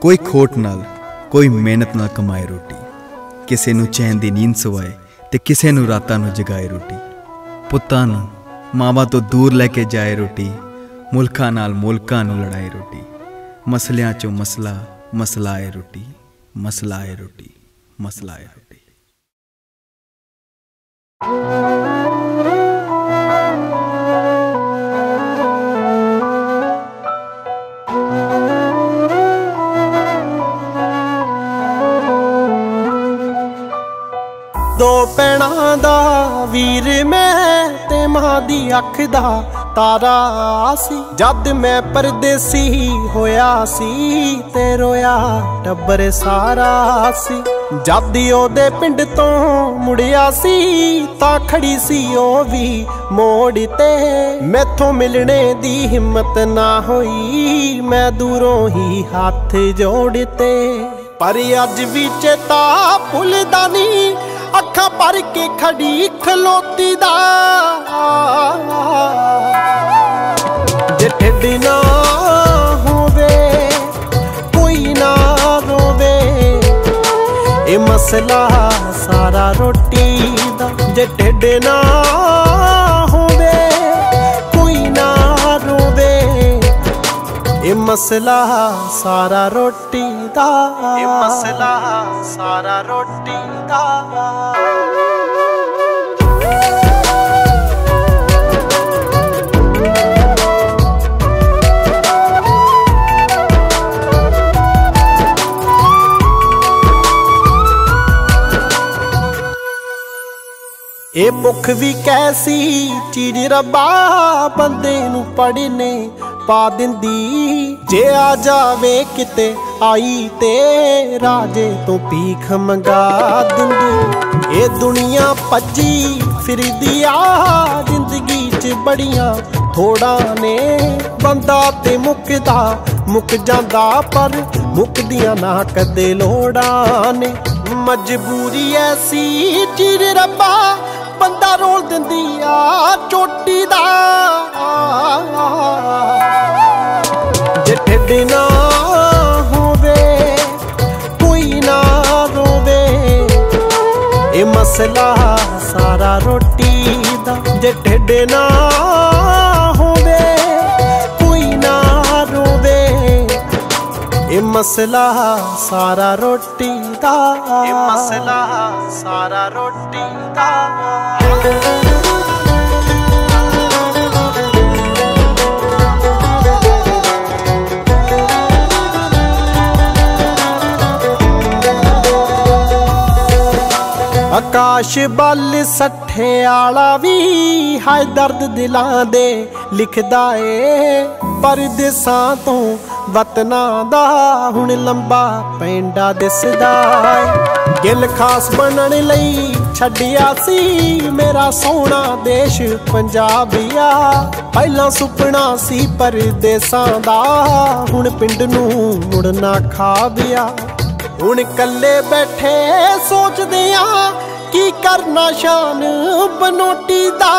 ਕੋਈ ਖੋਟ ਨਾਲ, ਕੋਈ ਮਿਹਨਤ ਨਾਲ ਕਮਾਏ ਰੋਟੀ। ਕਿਸੇ ਨੂੰ ਚੈਨ ਦੀ ਨੀਂਦ ਸਵਾਏ ਤੇ ਕਿਸੇ ਨੂੰ ਰਾਤਾਂ ਨੂੰ ਜਗਾਏ ਰੋਟੀ। ਪੁੱਤਾਂ ਨੂੰ, ਮਾਵਾਂ ਤੋਂ ਦੂਰ ਲੈ ਕੇ ਜਾਏ ਰੋਟੀ। ਮੁਲਕਾਂ ਨਾਲ ਮੁਲਕਾਂ ਨੂੰ ਲੜਾਏ ਰੋਟੀ। ਮਸਲਿਆਂ ਚੋਂ ਮਸਲਾ ਮਸਲਾ ਹੈ ਰੋਟੀ ਮਸਲਾ ਹੈ ਰੋਟੀ ਮਸਲਾ ਹੈ ਰੋਟੀ। ਦੋ ਪੈਣਾ ਦਾ ਵੀਰ ਮੈਂ ਤੇ ਮਾਂ ਦੀ ਅੱਖ ਦਾ ਤਾਰਾ ਸੀ। ਜਦ ਮੈਂ ਪਰਦੇਸੀ ਹੋਇਆ ਸੀ ਤੇ ਰੋਇਆ ਟੱਬਰ ਸਾਰਾ ਸੀ। ਜਦ ਉਹਦੇ ਪਿੰਡ ਤੋਂ ਮੁੜਿਆ ਸੀ ਤਾਂ ਖੜੀ ਸੀ ਉਹ ਵੀ ਮੋੜ ਤੇ। ਮੈਥੋਂ ਮਿਲਣੇ ਦੀ ਹਿੰਮਤ ਨਾ ਹੋਈ, ਮੈਂ ਦੂਰੋਂ ਹੀ ਹੱਥ ਜੋੜਤੇ ਪਰ ਅੱਜ ਵੀ ਚੇਤਾ ਭੁੱਲਦਾ ਨਹੀਂ ਅੱਖਾਂ ਭਰ ਕੇ ਖੜੀ ਖਲੋਤੀ ਦਾ। ਜੇ ਢਿੱਡ ਨਾ ਹੋਵੇ, ਕੋਈ ਨਾ ਰੋਵੇ। ਇਹ ਮਸਲਾ ਸਾਰਾ ਰੋਟੀ ਦਾ। ਜੇ ਢਿੱਡ ਨਾ ਇਹ ਮਸਲਾ ਸਾਰਾ ਰੋਟੀ ਦਾ। ਇਹ ਮਸਲਾ ਸਾਰਾ ਰੋਟੀ ਦਾ। ਇਹ ਭੁੱਖ ਵੀ ਕੈਸੀ ਚੀਜ਼ ਰੱਬਾ ਬੰਦੇ ਨੂੰ ਪੜਨੇ ਪਾ ਦਿੰਦੀ। ਜੇ ਆ ਜਾਵੇ ਕਿਤੇ, ਆਈ ਤੇ ਰਾਜੇ ਤੋਂ ਭੀਖ ਮੰਗਾ ਦਿੰਦੀ। ਇਹ ਦੁਨੀਆ ਭੱਜੀ ਫਿਰਦੀ ਆ, ਜ਼ਿੰਦਗੀ 'ਚ ਬੜੀਆਂ ਥੋੜਾ ਨੇ। ਬੰਦਾ ਤੇ ਮੁੱਕਦਾ, ਮੁੱਕ ਜਾਂਦਾ, ਪਰ ਮੁੱਕਦੀਆਂ ਨਾ ਕਦੇ ਲੋੜਾਂ ਨੇ। ਮਜਬੂਰੀ ਐਸੀ ਚਿਰ ਰੱਬਾ, ਬੰਦਾ ਰੋਲ ਦਿੰਦੀ ਆ ਚੋਟੀ ਦਾ। ਜੇ ਢਿੱਡ ਨਾ ਹੋਵੇ, ਕੋਈ ਨਾ ਰੋਵੇ। ਇਹ ਮਸਲਾ ਸਾਰਾ ਰੋਟੀ ਦਾ, ਜੇ ਢਿੱਡ ਨਾ ਹੋਵੇ, ਕੋਈ ਨਾ ਰੋਵੇ। ਇਹ ਮਸਲਾ ਸਾਰਾ ਰੋਟੀ ਦਾ। ਇਹ ਮਸਲਾ ਸਾਰਾ ਰੋਟੀ ਦਾ। ਆਕਾਸ਼ ਬੱਲ ਸੱਠੇ ਆਲਾ ਵੀ ਹਾਏ ਦਰਦ ਦਿਲਾਂ ਦੇ ਲਿਖਦਾ ਏ। ਪਰਦੇਸਾਂ ਤੋਂ ਵਤਨਾਂ ਦਾ ਹੁਣ ਲੰਬਾ ਪੈਂਡਾ ਦਿਸਦਾ ਏ। ਗਿਲ ਖਾਸ ਬਣਨ ਲਈ ਛੱਡਿਆ ਸੀ ਮੇਰਾ ਸੋਹਣਾ ਦੇਸ਼ ਪੰਜਾਬੀਆ। ਪਹਿਲਾਂ ਸੁਪਨਾ ਸੀ ਪਰਦੇਸਾਂ ਦਾ, ਹੁਣ ਪਿੰਡ ਨੂੰ ਮੁੜਨਾ ਖਾ ਖਾਬਿਆ ਹੁਣ ਕੱਲੇ ਬੈਠੇ ਸੋਚਦੇ ਆ ਕੀ ਕਰਨਾ ਸ਼ਾਨ ਬਨੋਟੀ ਦਾ?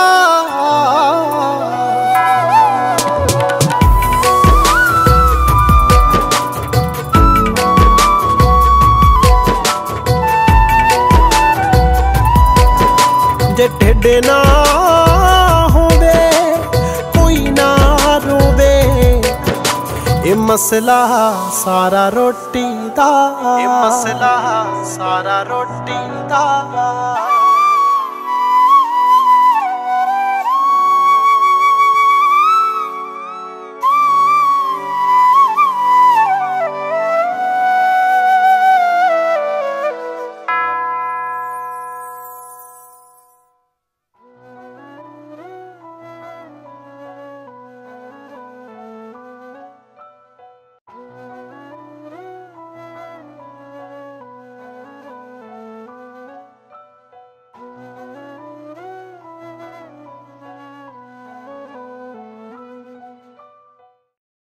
ਜੇ ਢਿੱਡ ਨਾ ਇਹ ਮਸਲਾ ਸਾਰਾ ਰੋਟੀ ਦਾ। ਇਹ ਮਸਲਾ ਸਾਰਾ ਰੋਟੀ ਦਾ।